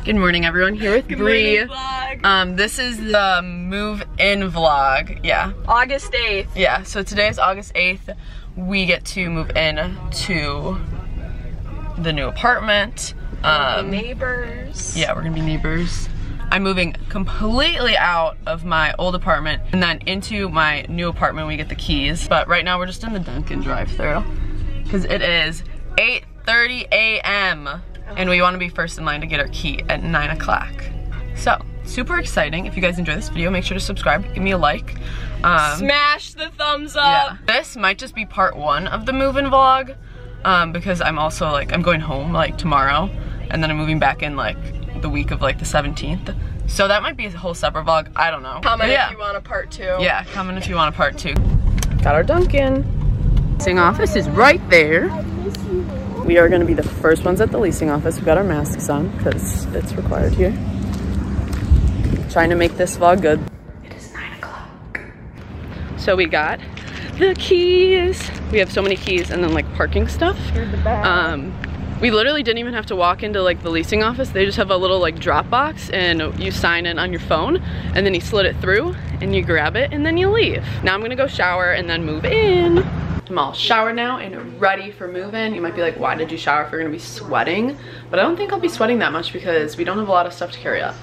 Good morning, everyone. Here with Bree. Um, this is the move-in vlog. Yeah, August 8th. yeah. So today is August 8th. We get to move in to the new apartment. Um, neighbors. yeah, we're gonna be neighbors. I'm moving completely out of my old apartment and then into my new apartment we get the keys. But right now we're just in the Dunkin' drive-thru because it is 8.30 a.m. and we wanna be first in line to get our key at nine o'clock. So, super exciting. If you guys enjoy this video, make sure to subscribe, give me a like. Um, Smash the thumbs up! yeah. up. This might just be part one of the move-in vlog um, because I'm also like, I'm going home like tomorrow and then I'm moving back in like the week of like the 17th. So that might be a whole separate vlog. I don't know. Comment But yeah. if you want a part two. Yeah, comment if you want a part two. Got our Dunkin'. Leasing office is right there. We are gonna be the first ones at the leasing office. We got our masks on because it's required here. Trying to make this vlog good. It is nine o'clock. So we got the keys. We have so many keys and then like parking stuff. Um, we literally didn't even have to walk into like the leasing office. They just have a little like drop box and you sign in on your phone and then you slid it through and you grab it and then you leave. Now I'm gonna go shower and then move in. I'm all showered now and ready for move-in. You might be like, why did you shower if you're gonna be sweating? But I don't think I'll be sweating that much because we don't have a lot of stuff to carry up.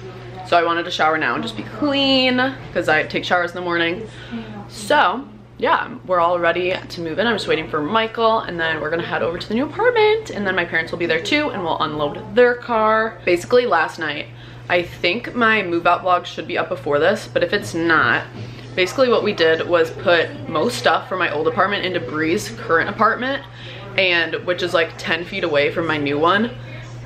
So I wanted to shower now and just be clean because I take showers in the morning. So yeah, we're all ready to move in. I'm just waiting for Michael and then we're gonna head over to the new apartment and then my parents will be there too and we'll unload their car. Basically last night, I think my move out vlog should be up before this, but if it's not, basically what we did was put most stuff from my old apartment into Bree's current apartment and which is like 10 feet away from my new one.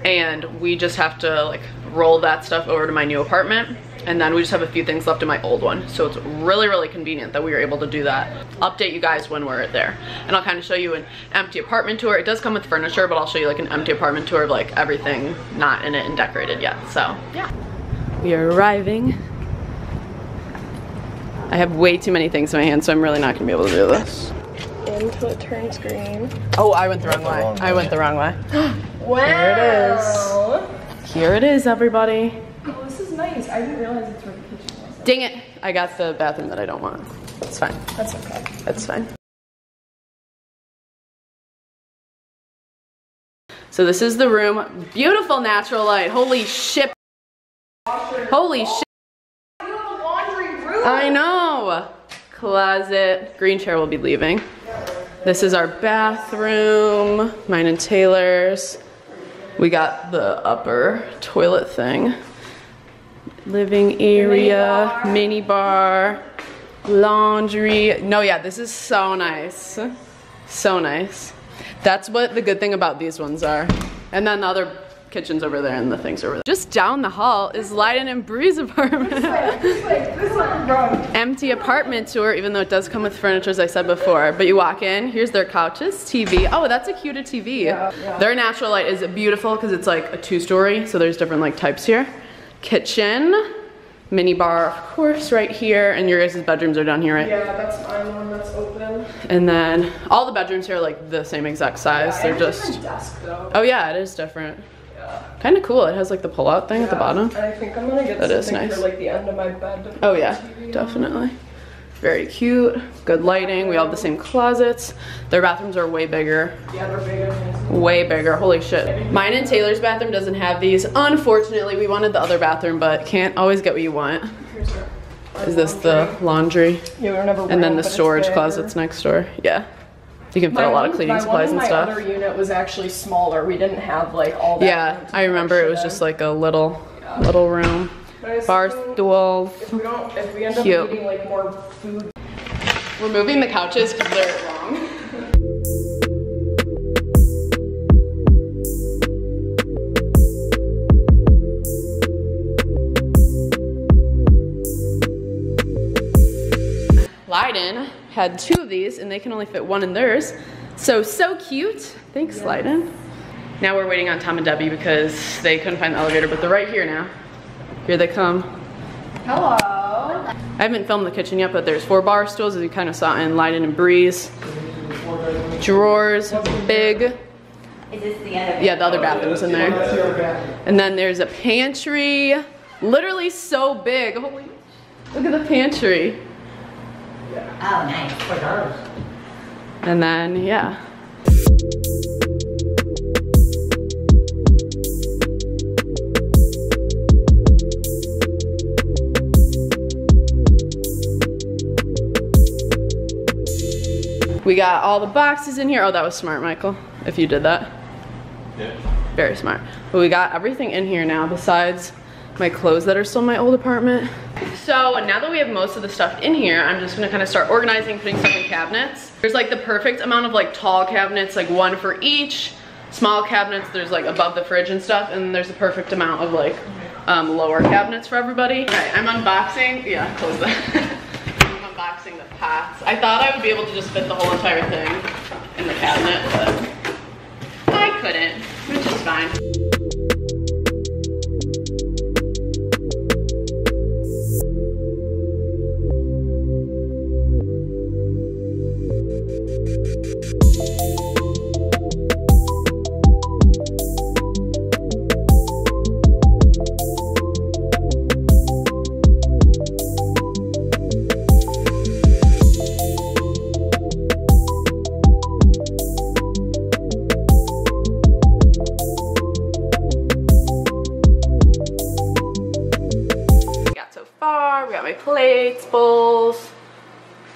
And we just have to like roll that stuff over to my new apartment and then we just have a few things left in my old one. So it's really, really convenient that we were able to do that. Update you guys when we're there. And I'll kind of show you an empty apartment tour. It does come with furniture, but I'll show you like an empty apartment tour of like everything not in it and decorated yet. So yeah. We are arriving. I have way too many things in my hand, so I'm really not gonna be able to do this. Until it turns green. Oh, I went the wrong way. I went the wrong way. Wow. Here it is. Here it is, everybody. Oh, this is nice. I didn't realize it's where the kitchen was. Dang it. I got the bathroom that I don't want. It's fine. That's okay. That's fine. So this is the room. Beautiful natural light. Holy shit. Holy shit. I know. Closet. Green chair will be leaving. This is our bathroom. Mine and Taylor's. We got the upper toilet thing. Living area, mini bar, laundry. No, yeah, this is so nice. So nice. That's what the good thing about these ones are. And then the other kitchen's over there and the things over there. Just down the hall is Leiden and Bree's apartment. Empty apartment tour, even though it does come with furniture, as I said before. But you walk in, here's their couches, TV. Oh, that's a cute TV. Their natural light is beautiful because it's like a two-story, so there's different like types here. Kitchen, mini bar, of course, right here, and your guys' bedrooms are down here, right? Yeah, that's my one that's open. And then all the bedrooms here are like the same exact size. They're just. desk though. Oh yeah, it is different. Kind of cool. It has like the pull-out thing at the bottom. I think I'm gonna get That is something nice. for like the end of my bed. Oh yeah, definitely. Very cute. Good lighting. We all have the same closets. Their bathrooms are way bigger. Yeah, they're big and Way bigger. Holy shit. Mine and Taylor's bathroom doesn't have these. Unfortunately, we wanted the other bathroom, but can't always get what you want. Here's our- our Is this the laundry? Yeah, we don't have a And then the storage closets next door. Yeah. You can fit My a lot of cleaning my supplies one and in stuff. My other unit was actually smaller. We didn't have like all that. Yeah, I remember it was in. just like a little, little room. But I was Bar stools. If we don't, if we end up Cute. needing like more food, We're moving the couches because they're wrong. Leiden had two of these and they can only fit one in theirs. So, so cute. Thanks, Leiden. Now we're waiting on Tom and Debbie because they couldn't find the elevator, but they're right here now. Here they come. hello. I haven't filmed the kitchen yet, but there's four bar stools as you kind of saw in Leiden and Bree's. Drawers, big. Is this the end of it? Yeah, the other bathroom's in there. That's the other bathroom. And then there's a pantry, literally so big. Holy, look at the pantry. Oh, nice. For those. And then, yeah. We got all the boxes in here. Oh, that was smart, Michael, if you did that. Yeah. Very smart. But we got everything in here now besides my clothes that are still in my old apartment. So now that we have most of the stuff in here, I'm just gonna kind of start organizing, putting stuff in cabinets. There's like the perfect amount of like tall cabinets, like one for each. Small cabinets, there's like above the fridge and stuff, and there's the perfect amount of like um, lower cabinets for everybody. Okay, I'm unboxing, yeah, close that. I'm unboxing the pots. I thought I would be able to just fit the whole entire thing in the cabinet, but I couldn't, which is fine.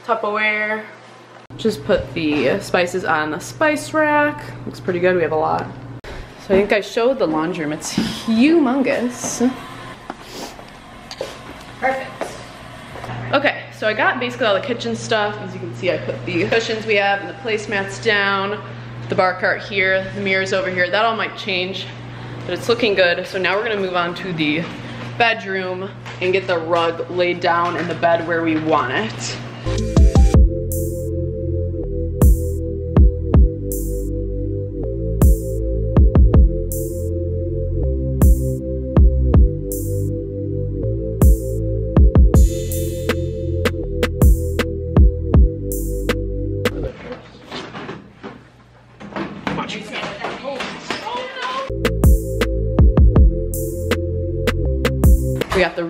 Tupperware. Just put the spices on the spice rack. Looks pretty good. We have a lot. So I think I showed the laundry room. It's humongous. Perfect. Okay, so I got basically all the kitchen stuff. As you can see, I put the cushions we have and the placemats down, the bar cart here, the mirrors over here. That all might change, but it's looking good. So now we're gonna move on to the bedroom and get the rug laid down in the bed where we want it.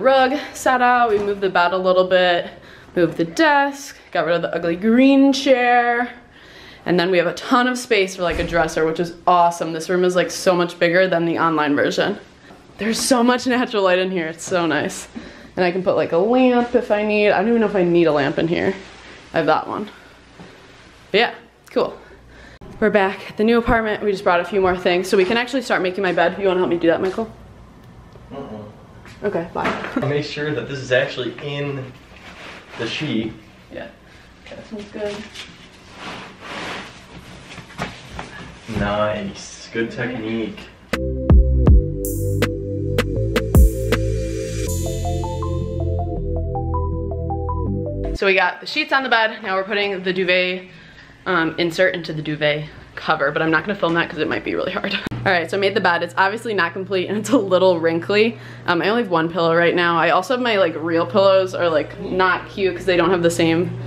Rug sat out, we moved the bed a little bit, moved the desk, got rid of the ugly green chair, and then we have a ton of space for like a dresser, which is awesome. This room is like so much bigger than the online version. There's so much natural light in here, it's so nice. And I can put like a lamp if I need. I don't even know if I need a lamp in here. I have that one. But yeah, cool. We're back at the new apartment. We just brought a few more things. So we can actually start making my bed. You wanna help me do that, Michael? Okay, bye. I'll make sure that this is actually in the sheet. Yeah. That sounds good. Nice. Good technique. So we got the sheets on the bed. Now we're putting the duvet um, insert into the duvet cover, but I'm not gonna film that because it might be really hard. All right, so I made the bed. It's obviously not complete and it's a little wrinkly. Um, I only have one pillow right now. I also have my like real pillows are like not cute because they don't have the same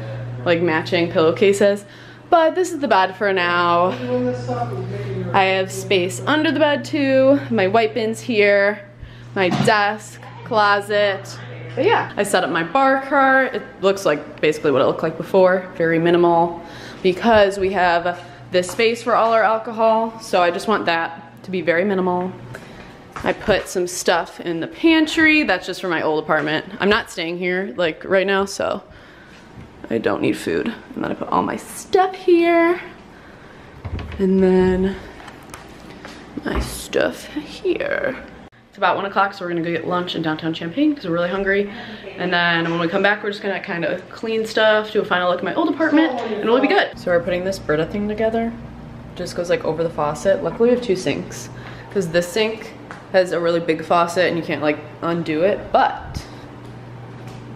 like matching pillowcases. But this is the bed for now. I have space under the bed too. My white bins here, my desk, closet. But yeah, I set up my bar cart. It looks like basically what it looked like before, very minimal because we have this space for all our alcohol. So I just want that to be very minimal. I put some stuff in the pantry. That's just for my old apartment. I'm not staying here like right now, so I don't need food. And then I put all my stuff here. And then my stuff here. About one o'clock, so we're gonna go get lunch in downtown Champaign because we're really hungry. And then when we come back, we're just gonna kind of clean stuff, do a final look at my old apartment, and it'll be good. So we're putting this Brita thing together. Just goes like over the faucet. Luckily we have two sinks because this sink has a really big faucet and you can't like undo it, but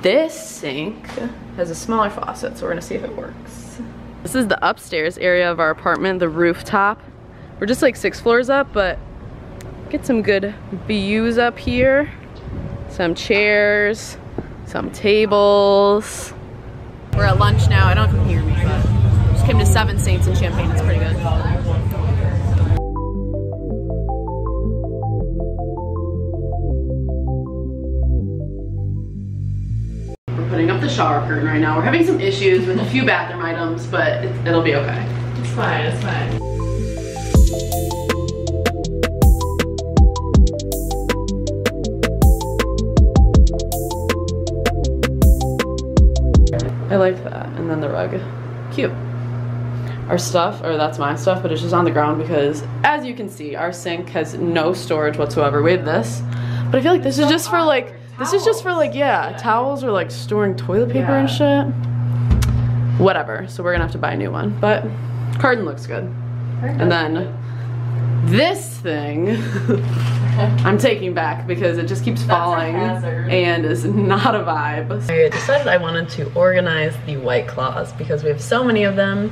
this sink has a smaller faucet, so we're gonna see if it works. This is the upstairs area of our apartment, the rooftop. We're just like six floors up, but Get some good views up here. Some chairs, some tables. We're at lunch now. I don't come here. hear me, but just came to Seven Saints in Champaign. It's pretty good. We're putting up the shower curtain right now. We're having some issues with a few bathroom items, but it'll be okay. It's fine, it's fine. I like that. And then the rug. Cute. Our stuff, or that's my stuff, but it's just on the ground because as you can see, our sink has no storage whatsoever. We have this. But I feel like this is just for like this is just for like yeah, towels or like storing toilet paper and shit. Whatever. So we're gonna have to buy a new one. But carton looks good. And then this thing I'm taking back because it just keeps falling and is not a vibe. I decided I wanted to organize the White Claws because we have so many of them.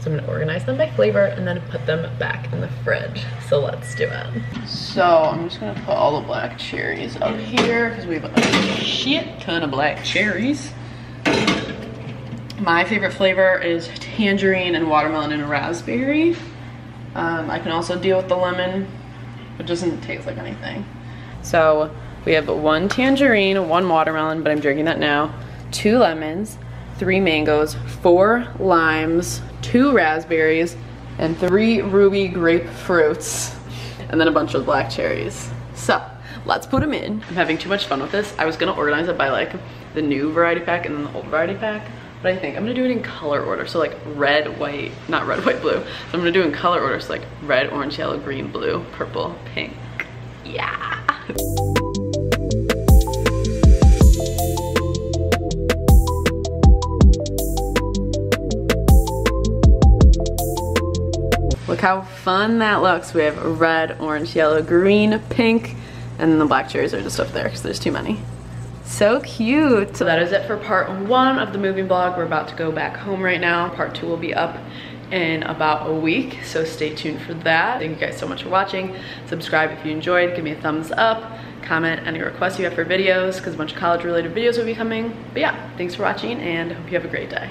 So I'm gonna organize them by flavor and then put them back in the fridge. So let's do it. So I'm just gonna put all the black cherries up here because we have a shit ton of black cherries. My favorite flavor is tangerine and watermelon and raspberry. Um, I can also deal with the lemon. It doesn't taste like anything. So we have one tangerine, one watermelon, but I'm drinking that now, two lemons, three mangoes, four limes, two raspberries, and three ruby grapefruits, and then a bunch of black cherries. So let's put them in. I'm having too much fun with this. I was gonna organize it by like the new variety pack and then the old variety pack, but I think I'm gonna do it in color order. So like red, white, not red, white, blue. So I'm gonna do in color order. So like red, orange, yellow, green, blue, purple, pink. Yeah. Look how fun that looks. We have red, orange, yellow, green, pink, and then the black cherries are just up there because there's too many. So cute. So that is it for part one of the moving vlog. We're about to go back home right now. Part two will be up in about a week, so stay tuned for that. Thank you guys so much for watching. Subscribe if you enjoyed, give me a thumbs up, comment any requests you have for videos, because a bunch of college related videos will be coming. But yeah, thanks for watching and I hope you have a great day.